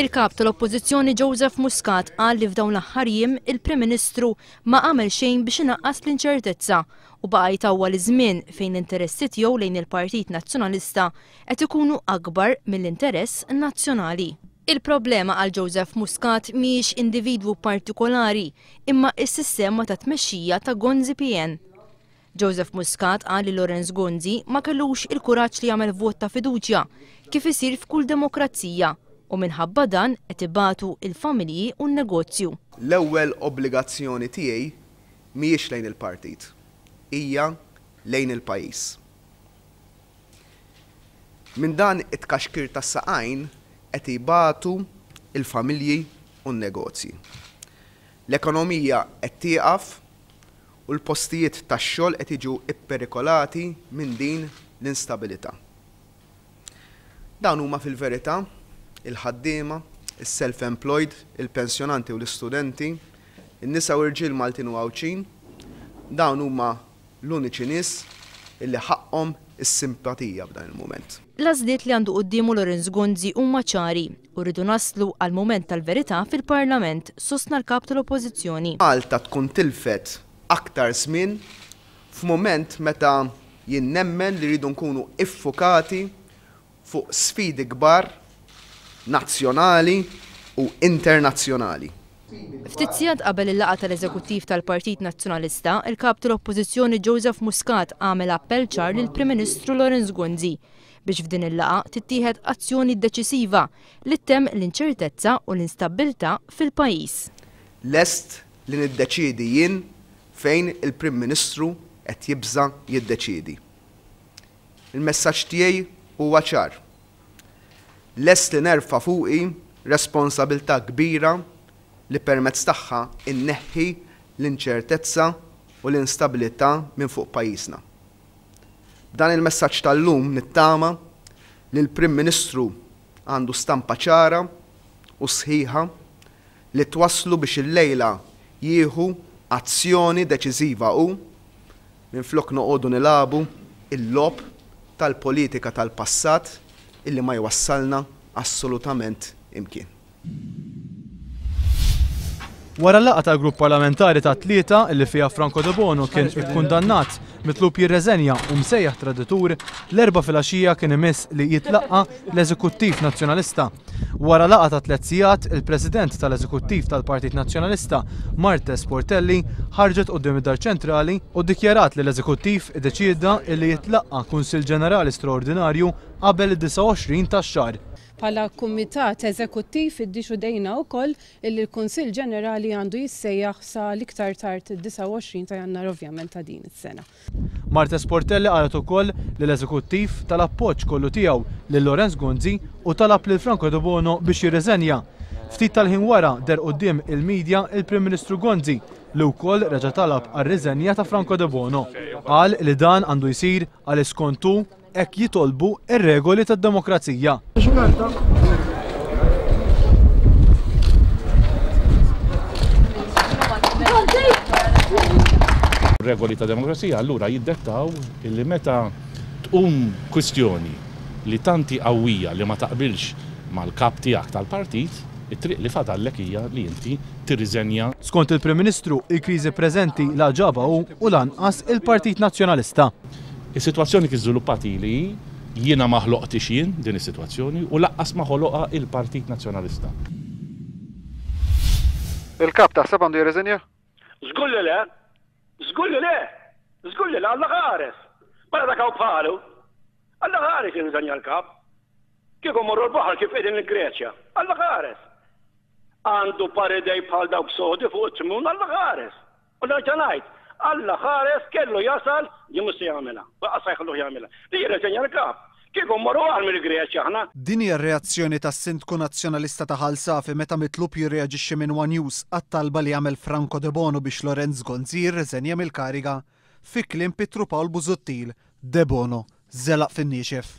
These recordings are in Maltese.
Il-Kap tal-Oppożizzjoni Joseph Muscat qal li f'dawn l-aħħar jiem il-Prim Ministru ma għamel xejn biex inaqqas l-inċertezza u baqa' jtawwal iż-żmien fejn l-interessi tiegħu lejn il-Partit Nazzjonalista qed ikunu akbar mill-interess nazzjonali. Il-problema għal Joseph Muscat mhijiex individwu partikolari imma s-sistema ta' tmexxija ta' Gonzi PN. Joseph Muscat qal li Lawrence Gonzi ma kellux il-kuraġġ li jagħmel vot ta' fiduċja kif isir f'kull demokrazija u minħabba dan qed ibatu l-familji u n-negozju. L-ewwel obbligazzjoni tiegħi mhijiex lejn il-partit. Hija lejn il-pajjiż. Minn dan it-tkaxkir tas-saqajn qed ibatu l-familji u n-negozji. L-ekonomija qed tieqaf u l-postijiet tax-xogħol qed jiġu pperikolati minn din l-instabilità. Dawn huma fil-verità il-ħaddiema, is-self-employed, il-pensjonanti u l-istudenti, in-nisa u rġiel Maltin u Għawdxin, dawn huma L-uniċi nies illi ħaqqhom is-simpatija f'dan il-mument. L-għażliet li għandu quddiemu Lawrence Gonzi huma ċari u rridu naslu għal mument tal-verità fil-Parlament, sostna l-Kap tal-Oppożizzjoni. Malta tkun tilfet aktar żmien f'mument meta jien nemmen li rridu nkunu iffukati fuq sfidi kbar nazzjonali u internazzjonali. Ftit sigħat qabel il-laqgħa tal-Eżekuttiv tal-Partit Nazzjonalista, il-Kap tal-Oppożizzjoni Joseph Muscat għamel appell ċar lill-Prim Ministru Lawrence Gonzi biex f'din il-laqgħa tittieħed azzjoni deċisiva li ttemm l-inċertezza u l-instabbiltà fil-pajjiż. Lest li niddeċiedi jien fejn il-Prim Ministru qed jibża' jiddeċiedi. Il-messaġġ tiegħi huwa ċar. Lest li nerfa' fuqi responsabilità kbira li permezz tagħha nneħħi l-inċertezza u l-instabilità minn fuq pajjiżna. B'dan il-messaġġ tal-lum nittama li l-Prim Ministru għandu stampa ċara u sħiħa li twasslu biex illejla jieħu azzjoni deċiżiva hu, Minflok noqogħdu nilagħbu l-logħob tal-politika tal-passat illi ma jwassalna assolutament imkien. Wara l-laqgħa tal-Grupp Parlamentari tat-Tlieta, li fiha Franco Debono kien ikkundannat, mitlub jirreżenja u msejjaħ traditur, l-Erbgħa filgħaxija kien imiss li jitlaqqa' l-Eżekuttiv Nazzjonalista. Wara laqgħa ta' tliet sigħat, il-President tal-Eżekuttiv tal-Partit Nazzjonalista, Marthe Sportelli, ħarġet quddiem id-Dar Ċentrali u ddikjarat li l-Eżekuttiv iddeċieda li jitlaqqa' Kunsill Ġenerali Straordinarju qabel id-29 tax-xahar. Bħala Kumitat Eżekuttiv iddiċudejna wkoll li l-Kunsill Ġenerali għandu jissejjaħ sa l-iktar tard id-29 ta' Jannar ovvjament ta' din is-sena. Marthe Sportelli qalet ukoll li l-Eżekuttiv ta l-appoġġ kollu tiegħu lil Lawrence Gonzi u talab lil Franco Debono biex jirriżenja. Ftit tal-ħin wara deher quddiem il-midja l-Prim Ministru Gonzi li wkoll reġa' talab għar-riżenja ta' Franco Debono. Qal li dan għandu jsir għaliex skont hu, Hekk jitolbu r-regoli tad-demokrazija. Regoli ta' demokrazija allura jiddettaw li meta tqum kwistjoni li tant hi qawwija li ma taqbilx mal-kap tiegħek tal-partit, it-triq li fadallek hija li inti tirriżenja. Skont il-Prim Ministru, il-kriżi preżenti la ġabha hu u lanqas il-Partit Nazzjonalista. Is-sitwazzjoni kif żviluppat hi li jiena ma ħloqtiex jien din is-sitwazzjoni u lanqas ma ħoloqha il-Partit Nazzjonalista. Il-Kap taħseb għandu jirriżinja? Żgur li le! Żgur li le! Żgur li le! Alla ħares! Mela dak hawn bħalu! Alla ħares jirriżenja l-Kap! Kieku mmorru l-baħar kif qegħdin il-Greċja! Alla ħares! Għandu par idejn bħal dawk sodi fuq it-tmun! Alla ħares! U nerġa' ngħid, Alla ħares kellu jasal li mhux se jagħmilha, u laqqas se jħalluh jagħmilha, li jirreżenja l-Kap. Kieku mmorru agħar mill-Greċja aħna. Din hija r-reazzjoni tas-Sindku Nazzjonalista ta' Ħal Safi meta mitlub jirreaġixxi minn one News għat-talba li għamel Franco Debono biex Lorenz Gonzi jirreżenja mill-kariga, fi kliem Pietru Pawl Busuttil, Debono żelaq fin-niexef.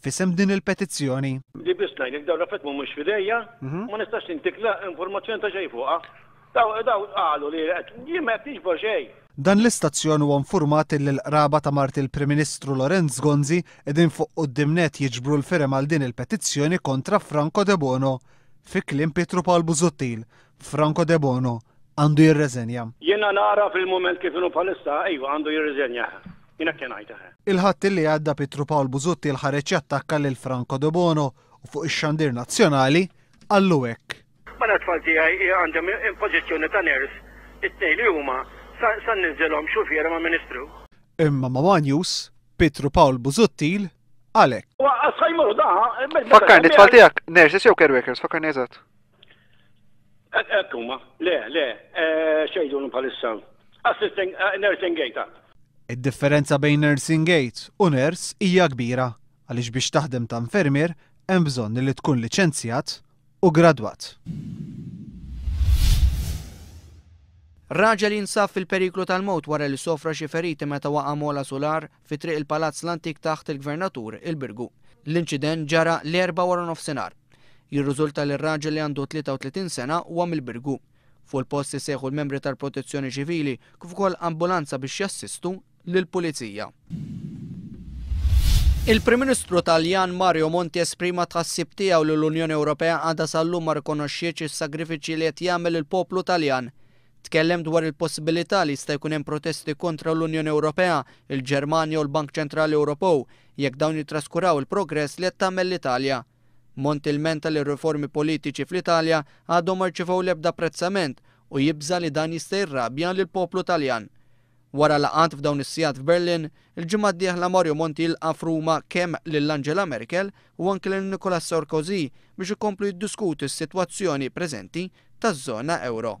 f'isem din il-petizzjoni. Li biss ngħidlek dawn l-affarijiet mhumiex f'idejja, ma nistax intik la informazzjoni ta' xejn fuqha. Dawn qalu li qed, jien ma qed niġbor xejn. Dan l-istazzjon huwa nfurmat illi l-qraba ta' mart il-Prim Ministru Lorenz Gonzi qegħdin fuq quddiem nett jiġbru l-firem għal din il-petizzjoni kontra Franco Debono, fi kliem Pietru Paul Busuttil, Franco Debono għandu jirreżenja. Jiena nara fil-mument kif inhu bħalissa, ejwa, għandu jirriżenja. Jien hekk ngħid, eħe. Il-Ħadd li għadda Pietru Pawl Busuttil ħareġ jattakka lil Franco Debono u fuq ix-xandir nazzjonali qallu hekk. Mara t-tfal tiegħi hi għandha pożizzjoni ta' nurse, it-tnejn li huma, sa nniżżilhom xufiera ma' Ministru. Imma ma' one News, Pietru Pawl Busuttil qal hekk. Fakkarni, t-tfal tiegħek nurses jew care workers, fakkarni eżatt? Hekk huma. Le, le. X'jgħidulhom bħalissa? Assistant, nursing aid għad. Id-differenza bejn nursing aid u nurse hija kbira għaliex biex taħdem ta' infermier hemm bżonn li tkun liċenzjat u gradwat. Raġel jinsab fil-periklu tal-mewt wara li sofra xi feriti meta waqa' m'għola sular. fi Triq il-Palazz l-Antik taħt il-Gvernatur, il-Birgu. L-inċident ġara l-Erbgħa waranofsinhar. Jirriżulta li r-raġel li għandu 33 sena huwa mill-Birgu. Fuq il-post isejħu l-membri tal-Protezzjoni Ċivili kif ukoll ambulanza biex jassistu lill-Pulizija. Il-Prim Ministru Taljan Mario Monti esprima tħassib tiegħu li l-Unjoni Ewropea għadha sal-lum ma rikonoxxietx is-sagrifiċċji li qed jagħmel il-poplu Taljan. Tkellem dwar il-possibilità li jista' jkun hemm protesti kontra l-Unjoni Ewropea, il-Ġermanja u l-Bank Ċentrali Ewropew jekk dawn jittraskuraw il-progress li qed tagħmel l-Italja. Monti lmenta li r-riformi politiċi fl-Italja għadhom ma rċivew l-ebda apprezzament u jibża' li dan jista' jirrabja lill-poplu Taljan. Wara laqgħat f'dawn is-sigħat f'Berlin, il-ġimgħa d-dieħla Mario Monti jilqa' f'Ruma kemm lil Angela Merkel u anki lil Nicolas Sarkozy biex ikomplu jiddiskutu s-sitwazzjoni preżenti taż-żona euro.